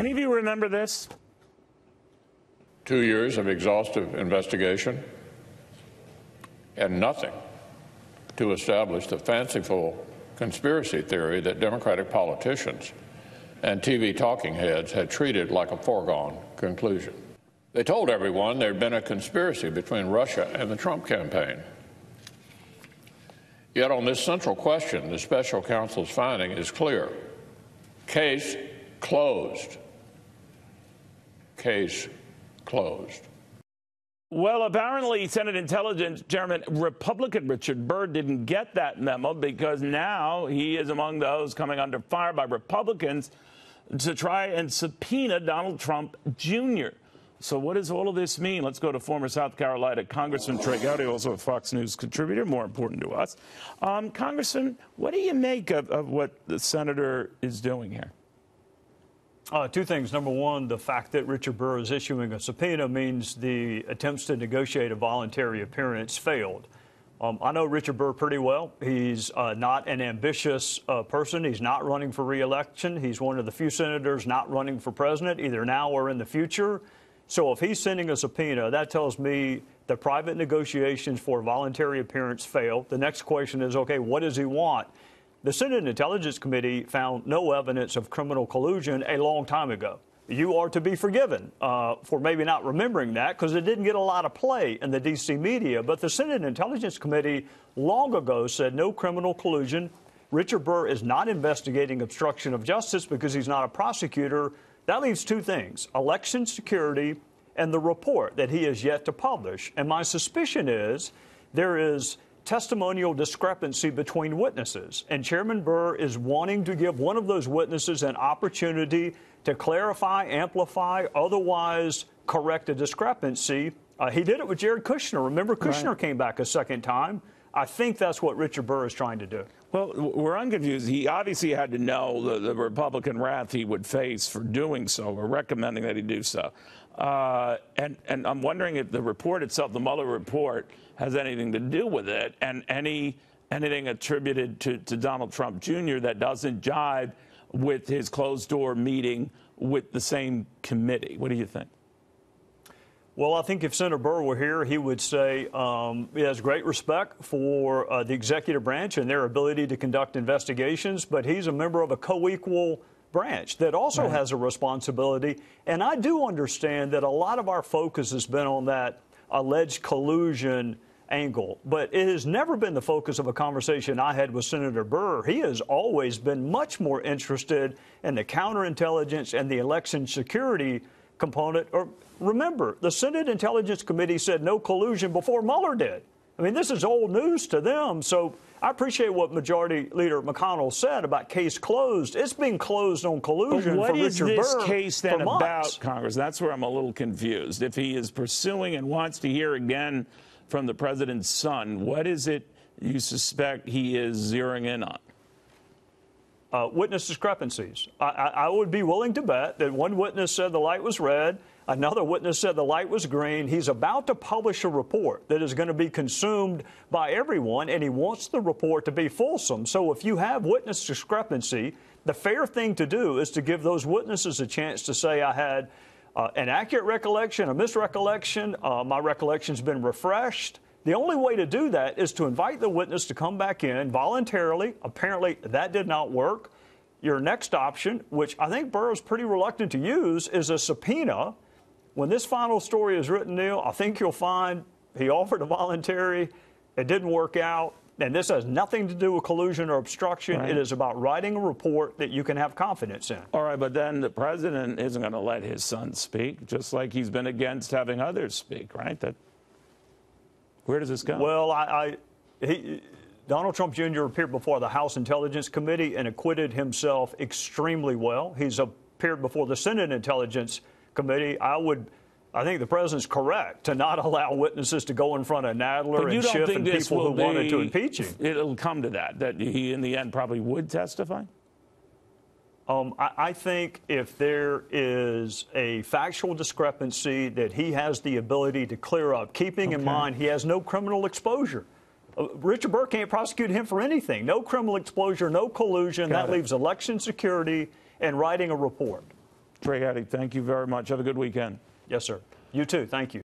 Any of you remember this? Two years of exhaustive investigation and nothing to establish the fanciful conspiracy theory that Democratic politicians and TV talking heads had treated like a foregone conclusion. They told everyone there had been a conspiracy between Russia and the Trump campaign. Yet on this central question, the special counsel's finding is clear. Case closed. Case closed. Well, apparently, Senate Intelligence Chairman Republican Richard Burr didn't get that memo because now he is among those coming under fire by Republicans to try and subpoena Donald Trump Jr. So, what does all of this mean? Let's go to former South Carolina Congressman Trey Gowdy, also a Fox News contributor, more important to us. Um, Congressman, what do you make of, of what the senator is doing here? Uh, two things. Number one, the fact that Richard Burr is issuing a subpoena means the attempts to negotiate a voluntary appearance failed. Um, I know Richard Burr pretty well. He's uh, not an ambitious uh, person. He's not running for reelection. He's one of the few senators not running for president, either now or in the future. So if he's sending a subpoena, that tells me the private negotiations for voluntary appearance failed. The next question is, okay, what does he want? The Senate Intelligence Committee found no evidence of criminal collusion a long time ago. You are to be forgiven uh, for maybe not remembering that because it didn't get a lot of play in the D.C. media. But the Senate Intelligence Committee long ago said no criminal collusion. Richard Burr is not investigating obstruction of justice because he's not a prosecutor. That leaves two things election security and the report that he has yet to publish. And my suspicion is there is testimonial discrepancy between witnesses. And Chairman Burr is wanting to give one of those witnesses an opportunity to clarify, amplify, otherwise correct a discrepancy. Uh, he did it with Jared Kushner. Remember, Kushner right. came back a second time. I think that's what Richard Burr is trying to do. Well, we're unconfused. He obviously had to know the, the Republican wrath he would face for doing so or recommending that he do so. Uh, and, and I'm wondering if the report itself, the Mueller report, has anything to do with it, and any anything attributed to, to Donald Trump Jr. that doesn't jive with his closed door meeting with the same committee. What do you think? Well, I think if Senator Burr were here, he would say um, he has great respect for uh, the executive branch and their ability to conduct investigations, but he's a member of a co equal branch that also right. has a responsibility. And I do understand that a lot of our focus has been on that alleged collusion angle, but it has never been the focus of a conversation I had with Senator Burr. He has always been much more interested in the counterintelligence and the election security component. Or remember, the Senate Intelligence Committee said no collusion before Mueller did. I mean, this is old news to them. So I appreciate what Majority Leader McConnell said about case closed. It's been closed on collusion but what for is Richard this Burr case then about, Congress? That's where I'm a little confused. If he is pursuing and wants to hear again from the president's son, what is it you suspect he is zeroing in on? Uh, witness discrepancies. I, I, I would be willing to bet that one witness said the light was red Another witness said the light was green. He's about to publish a report that is going to be consumed by everyone, and he wants the report to be fulsome. So if you have witness discrepancy, the fair thing to do is to give those witnesses a chance to say, I had uh, an accurate recollection, a misrecollection, uh, my recollection's been refreshed. The only way to do that is to invite the witness to come back in voluntarily. Apparently, that did not work. Your next option, which I think Burr is pretty reluctant to use, is a subpoena when this final story is written, Neil, I think you'll find he offered a voluntary, it didn't work out. And this has nothing to do with collusion or obstruction. Right. It is about writing a report that you can have confidence in. All right, but then the president isn't going to let his son speak, just like he's been against having others speak, right? That where does this go? Well, I, I he, Donald Trump Jr. appeared before the House Intelligence Committee and acquitted himself extremely well. He's appeared before the Senate Intelligence committee, I would. I think the president's correct to not allow witnesses to go in front of Nadler and Schiff and people who be, wanted to impeach him. It'll come to that, that he in the end probably would testify? Um, I, I, think if there is a factual discrepancy that he has the ability to clear up, keeping okay. in mind he has no criminal exposure. Uh, Richard Burr can't prosecute him for anything. No criminal exposure, no collusion. Got that it. leaves election security and writing a report. Trey Gowdy, thank you very much. Have a good weekend. Yes, sir. You too. Thank you.